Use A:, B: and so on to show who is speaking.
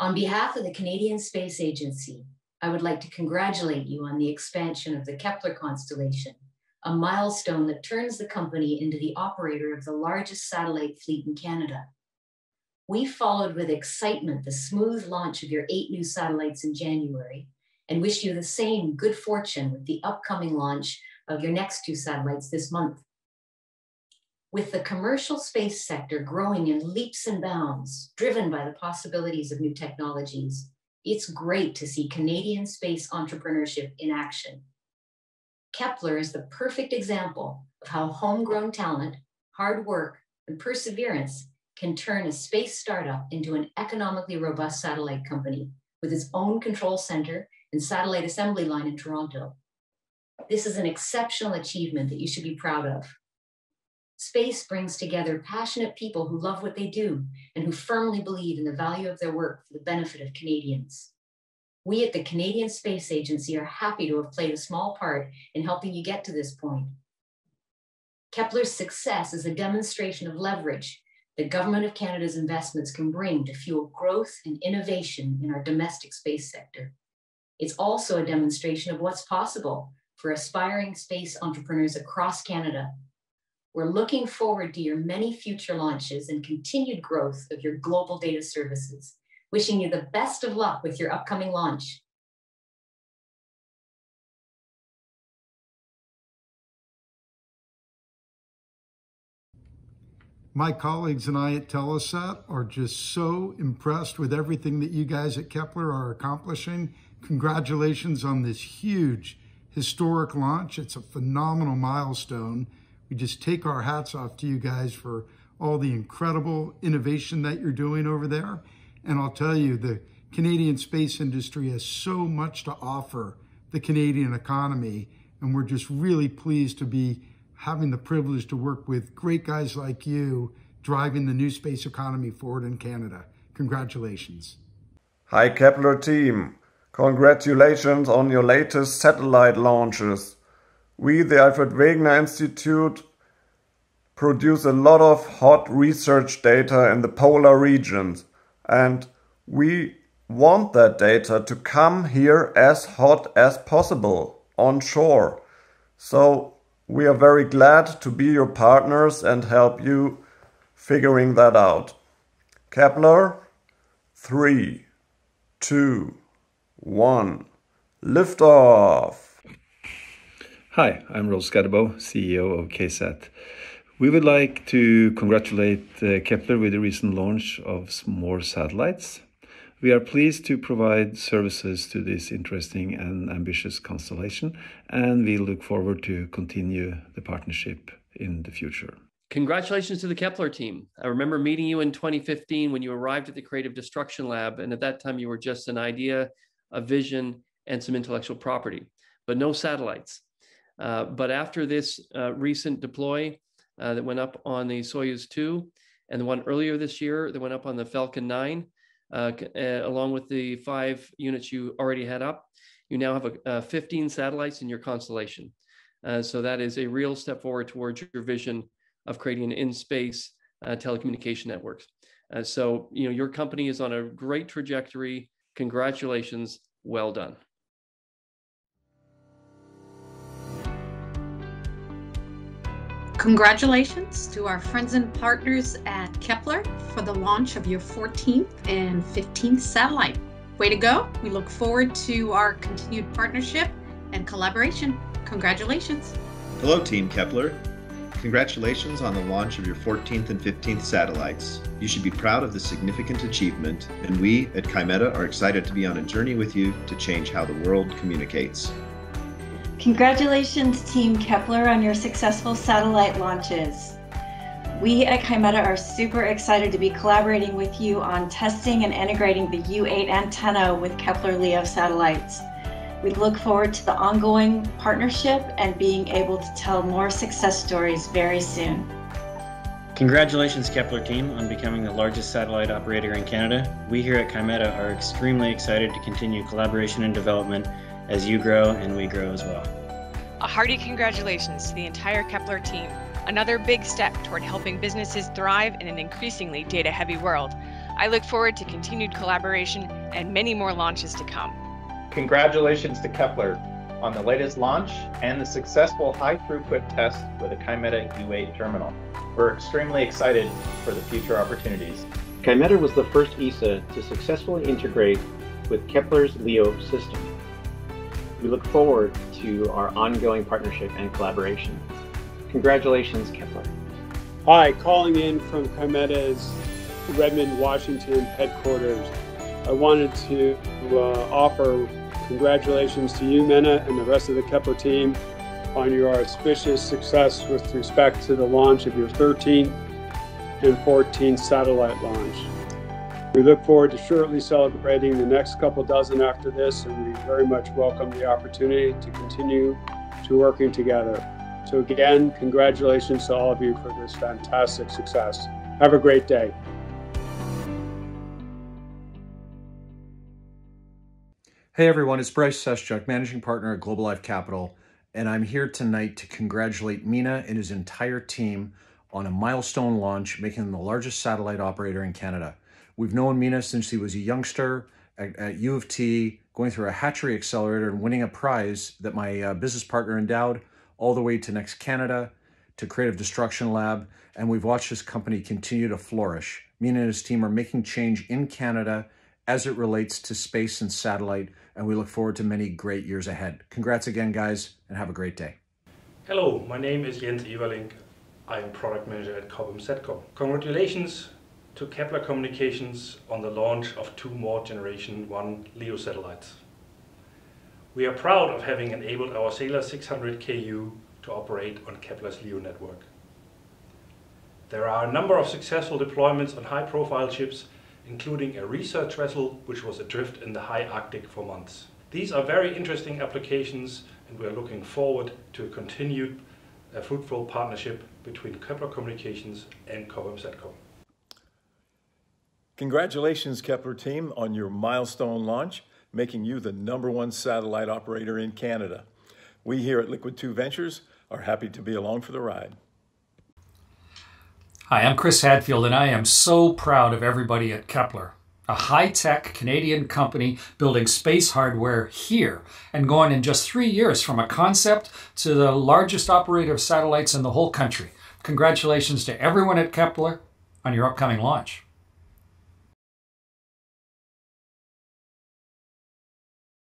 A: On behalf of the Canadian Space Agency, I would like to congratulate you on the expansion of the Kepler constellation, a milestone that turns the company into the operator of the largest satellite fleet in Canada. We followed with excitement the smooth launch of your eight new satellites in January and wish you the same good fortune with the upcoming launch of your next two satellites this month. With the commercial space sector growing in leaps and bounds, driven by the possibilities of new technologies, it's great to see Canadian space entrepreneurship in action. Kepler is the perfect example of how homegrown talent, hard work, and perseverance can turn a space startup into an economically robust satellite company with its own control center and satellite assembly line in Toronto. This is an exceptional achievement that you should be proud of. Space brings together passionate people who love what they do and who firmly believe in the value of their work for the benefit of Canadians. We at the Canadian Space Agency are happy to have played a small part in helping you get to this point. Kepler's success is a demonstration of leverage that Government of Canada's investments can bring to fuel growth and innovation in our domestic space sector. It's also a demonstration of what's possible for aspiring space entrepreneurs across Canada we're looking forward to your many future launches and continued growth of your global data services. Wishing you the best of luck with your upcoming launch.
B: My colleagues and I at Telesat are just so impressed with everything that you guys at Kepler are accomplishing. Congratulations on this huge historic launch. It's a phenomenal milestone we just take our hats off to you guys for all the incredible innovation that you're doing over there. And I'll tell you, the Canadian space industry has so much to offer the Canadian economy. And we're just really pleased to be having the privilege to work with great guys like you driving the new space economy forward in Canada. Congratulations.
C: Hi, Kepler team. Congratulations on your latest satellite launches. We, the Alfred Wegener Institute, produce a lot of hot research data in the polar regions and we want that data to come here as hot as possible on shore. So we are very glad to be your partners and help you figuring that out. Kepler, three, two, one, lift off.
D: Hi, I'm Rolf Skatteboe, CEO of KSAT. We would like to congratulate uh, Kepler with the recent launch of more satellites. We are pleased to provide services to this interesting and ambitious constellation, and we look forward to continue the partnership in the future.
E: Congratulations to the Kepler team. I remember meeting you in 2015 when you arrived at the Creative Destruction Lab, and at that time you were just an idea, a vision, and some intellectual property, but no satellites. Uh, but after this uh, recent deploy uh, that went up on the Soyuz 2 and the one earlier this year that went up on the Falcon 9, uh, uh, along with the five units you already had up, you now have a, 15 satellites in your constellation. so that is a real step forward towards your vision of creating an in-space telecommunication networks. so, you know, your company is on a great trajectory. Congratulations. Well done.
F: Congratulations to our friends and partners at Kepler for the launch of your 14th and 15th satellite. Way to go. We look forward to our continued partnership and collaboration. Congratulations.
G: Hello, Team Kepler. Congratulations on the launch of your 14th and 15th satellites. You should be proud of this significant achievement, and we at Kymeta are excited to be on a journey with you to change how the world communicates.
H: Congratulations, Team Kepler, on your successful satellite launches. We at Kymeta are super excited to be collaborating with you on testing and integrating the U8 antenna with Kepler LEO satellites. We look forward to the ongoing partnership and being able to tell more success stories very soon.
I: Congratulations, Kepler team, on becoming the largest satellite operator in Canada. We here at Kymeta are extremely excited to continue collaboration and development as you grow and we grow as well.
J: A hearty congratulations to the entire Kepler team. Another big step toward helping businesses thrive in an increasingly data heavy world. I look forward to continued collaboration and many more launches to come.
K: Congratulations to Kepler on the latest launch and the successful high throughput test with the Kymeta U8 terminal. We're extremely excited for the future opportunities.
I: Kymeta was the first ESA to successfully integrate with Kepler's LEO system. We look forward to our ongoing partnership and collaboration. Congratulations, Kepler.
L: Hi, calling in from Kymeta's Redmond, Washington headquarters. I wanted to uh, offer congratulations to you, Mina, and the rest of the Kepler team on your auspicious success with respect to the launch of your 13th and 14th satellite launch. We look forward to shortly celebrating the next couple dozen after this, and we very much welcome the opportunity to continue to working together. So again, congratulations to all of you for this fantastic success. Have a great day.
M: Hey everyone, it's Bryce Seschuk, Managing Partner at Globalive Capital, and I'm here tonight to congratulate Mina and his entire team on a milestone launch, making them the largest satellite operator in Canada. We've known Mina since he was a youngster at, at U of T, going through a hatchery accelerator and winning a prize that my uh, business partner endowed, all the way to Next Canada, to Creative Destruction Lab, and we've watched this company continue to flourish. Mina and his team are making change in Canada as it relates to space and satellite, and we look forward to many great years ahead. Congrats again, guys, and have a great day.
N: Hello, my name is Jens Everling. I am product manager at Cobham Satcom. Congratulations to Kepler Communications on the launch of two more Generation 1 LEO satellites. We are proud of having enabled our Sailor 600 KU to operate on Kepler's LEO network. There are a number of successful deployments on high-profile ships including a research vessel which was adrift in the high Arctic for months. These are very interesting applications and we are looking forward to a continued a fruitful partnership between Kepler Communications and Cobham Satcom.
O: Congratulations, Kepler team, on your milestone launch, making you the number one satellite operator in Canada. We here at Liquid 2 Ventures are happy to be along for the ride.
P: Hi, I'm Chris Hadfield, and I am so proud of everybody at Kepler, a high tech Canadian company building space hardware here and going in just three years from a concept to the largest operator of satellites in the whole country. Congratulations to everyone at Kepler on your upcoming launch.